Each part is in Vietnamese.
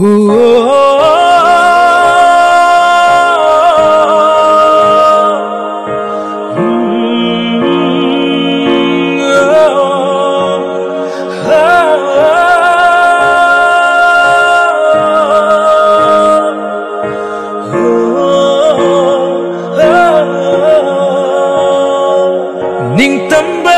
hứa Ninh tâm bê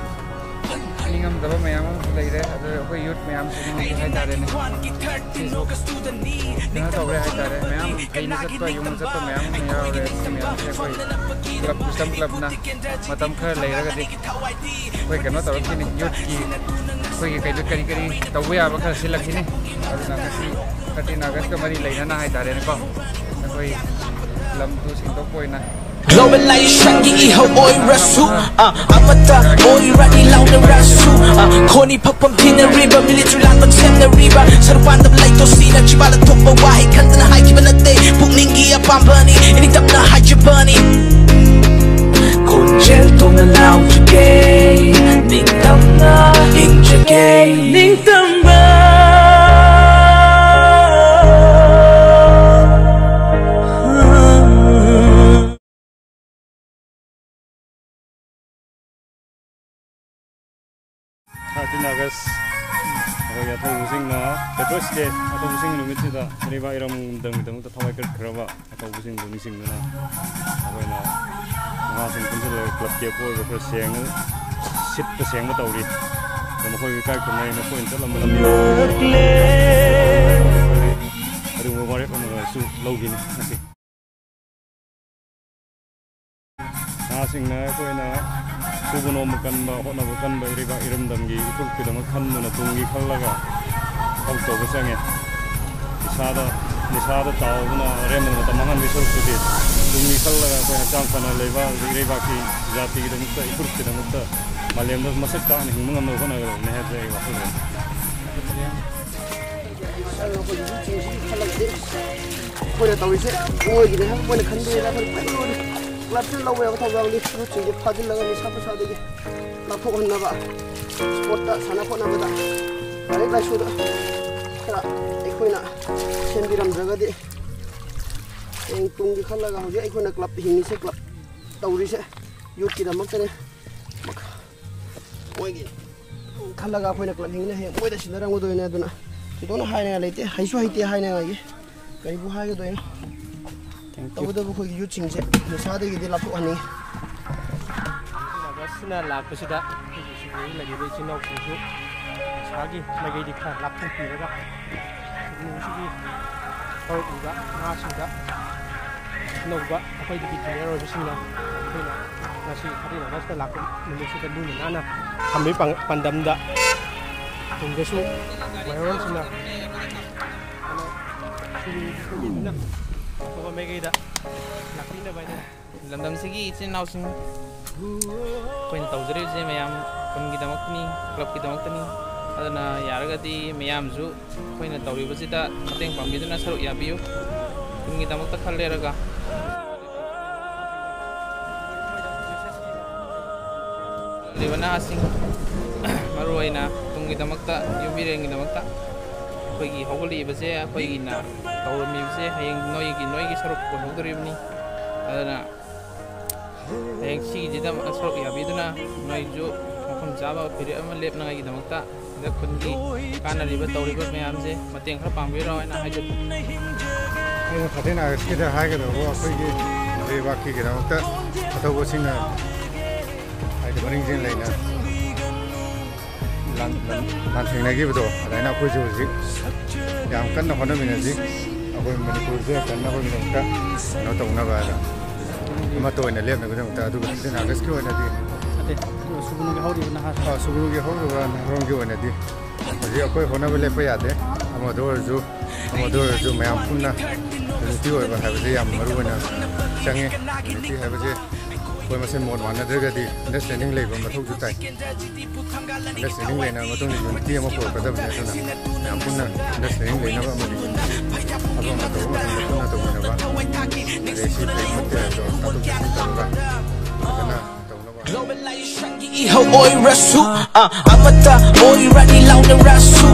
ꯃꯤ ꯉꯝꯗꯕ ꯃꯌꯥꯝ ꯑꯃꯁꯨ ꯂꯩꯔꯦ ꯑꯗꯨ ꯑꯩꯈꯣꯏ ꯌꯨꯠ ꯃꯌꯥꯝꯁꯨ ꯉꯝꯃꯤ ꯍꯥꯏꯇꯥꯔꯦꯅꯦ ꯀꯩꯅꯣ ꯇꯧꯔꯦ ꯍꯥꯏꯇꯥꯔꯦ ꯃꯌꯥꯝ ꯐꯩꯅ ꯆꯠꯄ ꯌꯨꯝ ꯆꯠꯄ ꯃꯌꯥꯝ ꯑꯃ ꯌꯥꯎꯔꯦ ꯁꯤ ꯃꯌꯥꯝꯁꯦ ꯑꯩꯈꯣꯏ ꯀ꯭ꯂꯕ ꯀꯨꯁꯝ ꯀ꯭ꯂꯕꯅ ꯃꯇꯝ ꯈꯔ ꯂꯩꯔꯒꯗꯤ ꯑꯩꯈꯣꯏ ꯀꯩꯅꯣ ꯇꯧꯔꯛꯈꯤꯅꯤ ꯌꯨꯠꯀꯤ ꯑꯩꯈꯣꯏꯒꯤ ꯀꯩꯗ ꯀꯔꯤ ꯀꯔꯤ ꯇꯧꯕ ꯌꯥꯕ ꯈꯔ ꯁꯤꯜꯂꯛꯈꯤꯅꯤ ꯑꯗꯨꯅ ꯉꯁꯤ ꯊꯥꯔꯇꯤꯟ ꯑꯥꯒꯁꯀ ꯃꯔꯤ ꯂꯩꯅꯅ ꯍꯥꯏꯇꯥꯔꯦꯅꯦꯀꯣ ꯑꯩꯈꯣꯏ ꯂꯝꯗꯨ ꯁꯦꯡꯗꯣꯛꯄ ꯑꯣꯏꯅ globalization gi iho oi rasu. Uh, ah amata oi rani lau de rasu. Uh, ah koni popom tin the river. Military lang the tem the river. So the band of light to see that you about to pop why can't the high given a day put ningi up on bunny and it up the high you bunny concerto na lau to gay ning dam tinagas aga ya thong using na peto state ato using nu mithi da riba iram dang dang ta thawai kar khraba ato using nu sing na aga na ma sing kun sel club ke po ga seng sit ta seng ma tawri ma khoi kai kun nai ma khoi ta lam lam le ari mo bare ko ma su login asi asing na ko na kubuno mo kan ba hona mo kan ba iri ba iram dam gi ikul pida mo kan mo na tungi khalaga kam to bo sange sada nisada taw na rem na ta mahan misul kudi tungi khalaga ko ha chang pana leba iri ba ki jati gi dam ta ikul pida mo ta malyam das masak ta ni hung ngam ko na ne ha jai wa khul ཁྱི ཕྱད མམ གསྲ གསྲ གསྲ གསྲ གསྲ གསྲ གསྲ གསྲ གསྲ གསྲ གསྲ གསྲ གསྲ གསྲ གསྲ གསྲ གསྲ ꯀ꯭ꯂꯕꯁꯤꯅ ꯂꯧꯕ ꯌꯥꯕ ꯊꯧꯗꯥꯡꯗꯤ ꯐꯨꯔꯨꯠꯁꯤꯡꯁꯦ ꯐꯥꯖꯤꯜꯂꯒ ꯅꯤꯁꯥ ꯄꯁꯥꯗꯒꯤ ꯂꯥꯞꯊꯣꯛꯍꯟꯅꯕ ꯁ꯭ꯄꯣꯔꯠꯇ ꯁꯥꯟꯅ ꯈꯣꯠꯅꯕꯗ ꯂꯥꯏꯔꯤꯛ ꯂꯥꯏꯁꯨꯗ ꯈꯔ ꯑꯩꯈꯣꯏꯅ ꯁꯦꯝꯕꯤꯔꯝꯗ꯭ꯔꯒꯗꯤ ꯍꯌꯦꯡ ꯇꯨꯡꯒꯤ ꯈꯜꯂꯒ ꯍꯧꯖꯤꯛ ꯑꯩꯈꯣꯏꯅ ꯀ꯭ꯂꯕ ꯍꯤꯡꯉꯤꯁꯦ ꯀ꯭ꯂꯕ ꯇꯧꯔꯤꯁꯦ ꯌꯨꯠꯀꯤꯗꯃꯛꯇꯅꯦ ꯃꯣꯏꯒꯤ ꯈꯜꯂꯒ ꯑꯩꯈꯣꯏꯅ ꯀ꯭ꯂꯕ ꯍꯤꯡꯉꯤꯅ ꯍꯌꯦꯡ ꯃꯣꯏꯗ ꯁꯤꯟꯅꯔꯝꯒꯗꯣꯏꯅꯦ ꯑꯗꯨꯅ ꯊꯣꯏꯗꯣꯛꯅ ꯍꯥꯏꯅꯤꯡꯉꯥꯏ ꯂꯩꯇꯦ ꯍꯩꯁꯨ ꯍꯩꯇꯦ ꯍꯥꯏꯅꯤꯡꯉꯥꯏꯒꯤ ꯀꯔꯤꯕꯨ ꯍꯥꯏꯒꯗꯣꯏꯅꯣ Tawada bu ko yu ching se. Yo sa de gidi lapu ani. Nagasina lapu sida. Sini lagi di sini aku tu. Sagi lagi di kan lapu pira ka. Ini sini. Kau juga, ngah juga. Noba, aku di bikin error di sini lah. Nasi, hari ini nasi lapu menulis ke dulu nana. Kami pandam dah. Tunggu semua. Mayoritasnya. Sini, sini, sini. ꯍꯥꯏꯅ ꯂꯝꯗꯝꯁꯤꯒꯤ ꯏꯆꯤꯟ ꯏꯅꯥꯎꯁꯤꯡ ꯑꯩꯈꯣꯏꯅ ꯇꯧꯖꯔꯤꯕꯁꯦ ꯃꯌꯥꯝ ꯈꯨꯟꯒꯤꯗꯃꯛꯇꯅꯤ ꯀ꯭ꯂꯕꯀꯤꯗꯃꯛꯇꯅꯤ ꯑꯗꯨꯅ ꯌꯥꯔꯒꯗꯤ ꯃꯌꯥꯝꯁꯨ ꯑꯩꯈꯣꯏꯅ ꯇꯧꯔꯤꯕꯁꯤꯗ ꯃꯇꯦꯡ ꯄꯥꯡꯕꯤꯗꯨꯅ ꯁꯔꯨꯛ ꯌꯥꯕꯤꯌꯨ ꯈꯨꯟꯒꯤꯗꯃꯛꯇ ꯈꯜꯂꯦꯔꯒ ꯂꯩꯕ ꯅꯍꯥꯁꯤꯡ ꯃꯔꯨꯑꯣꯏꯅ ꯇꯨꯡꯒꯤꯗꯃꯛꯇ ꯌꯨꯝꯕꯤꯔꯦꯟꯒꯤꯗꯃꯛꯇ ꯑꯩꯈꯣꯏꯒꯤ ꯍꯧꯒꯠꯂꯛꯏꯕꯁꯦ ꯑꯩꯈꯣꯏꯒꯤꯅ ꯇꯧꯔꯝꯃꯤꯕꯁꯦ ꯍꯌꯦꯡ ꯅꯣꯏꯒꯤ ꯅꯣꯏꯒꯤ ꯁꯔꯨꯛ ꯑꯣꯏꯍꯧꯗꯣꯔꯤꯕꯅꯤ ꯑꯗꯨꯅ ꯍꯌꯦꯡ ꯁꯤꯒꯤꯁꯤꯗ ꯁꯔꯨꯛ ꯌꯥꯕꯤꯗꯨꯅ ꯅꯣꯏꯁꯨ ꯃꯐꯝ ꯆꯥꯕ ꯐꯤꯔꯦꯞ ꯑꯃ ꯂꯦꯞꯅꯉꯥꯏꯒꯤꯗꯃꯛꯇ ꯁꯤꯗ ꯈꯨꯟꯒꯤ ꯀꯥꯟꯅꯔꯤꯕ ꯇꯧꯔꯤꯕ ꯃꯌꯥꯝꯁꯦ ꯃꯇꯦꯡ ꯈꯔ ꯄꯥꯡꯕꯤꯔꯣ ꯍꯥꯏꯅ ꯍꯥꯏꯖꯒꯦ ꯑꯩꯅ ꯊꯥꯔꯇꯤꯟ ꯑꯥꯒꯁꯀꯤꯗ ꯍꯥꯏꯒꯗꯕ ꯑꯩꯈꯣꯏꯒꯤ ꯂꯩꯕꯥꯛꯀꯤꯗꯃꯛꯇ ꯑꯊꯧꯕꯁꯤꯡꯅ ꯍꯥꯏꯗꯤ ꯃꯅꯤꯡꯁꯤꯡ ꯂꯩꯅ 난, 난, 난 쟁내기보다 나이나 고지 오지 양 끝나 거는 민지 아고 민이 고지 끝나 거는 민가 너 동나 봐라 이마 또 있는 레는 그냥 다 두고 있는 아가스키 원하디 수구르기 하우리 나 하. 아 수구르기 하우리가 그런 게 원하디. 이제 거의 혼합을 해봐야 야돼 아마 도르주 아마 도르주 매암 푼나. 그래서 뛰어야 봐. 그래서 양 머루는 장에 이렇게 해보지. ꯑꯩꯈꯣꯏ ꯃꯁꯦꯟ ꯃꯣꯠ ꯃꯥꯟꯅꯗ꯭ꯔꯒꯗꯤ ꯑꯟꯗꯔꯁꯇꯦꯟꯗꯤꯡ ꯂꯩꯕ ꯃꯊꯧꯁꯨ ꯇꯥꯏ ꯑꯟꯗꯔꯁꯇꯦꯟꯗꯤꯡ ꯂꯩꯅꯕ ꯃꯇꯨꯡꯗ ꯌꯨꯅꯤꯇꯤ ꯑꯃ ꯄꯨꯔꯛꯀꯗꯕꯅꯤ ꯑꯗꯨꯅ ꯌꯥꯝ ꯄꯨꯟꯅ ꯑꯟꯗꯔꯁꯇꯦꯟꯗꯤꯡ ꯂꯩꯅꯕ ꯑꯃꯗꯤ ꯊꯕꯛ ꯑꯃ ꯇꯧꯕ ꯃꯇꯝꯗ ꯄꯨꯟꯅ ꯇꯧꯃꯤꯟꯅꯕ ꯑꯗꯩ ꯁꯤ ꯂꯩꯃꯛꯇ ꯑꯗꯣ ꯇꯥꯊꯣꯛ ꯇꯥꯁꯤꯟ ꯇꯧꯔꯒ ꯐꯖꯅ ꯒ꯭ꯂꯣꯕꯦꯂꯥꯏꯖꯦꯁꯟꯒꯤ ꯏꯍꯧ ꯑꯣꯏꯔꯁꯨ ꯑꯃꯠꯇ ꯑꯣꯏꯔꯅꯤ ꯂꯥꯎꯅꯔꯁꯨ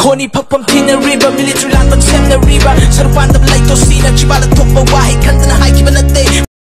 ꯈꯣꯅꯤ ꯐꯛꯐꯝ ꯊꯤꯅꯔꯤꯕ ꯃꯤꯂꯤꯇ꯭ꯔꯤ ꯂꯥꯟꯕꯟ ꯁꯦꯝꯅꯔꯤꯕ ꯁꯔꯨꯛ ꯄꯥꯟꯗꯕ ꯂꯩꯇꯣ ꯁꯤꯅ ꯆꯤꯕꯥꯗ ꯊꯣꯛꯄ ꯋꯥꯍꯩ ꯈꯟꯗꯅ ꯍꯥꯏꯈꯤꯕ ꯅꯠꯇꯦ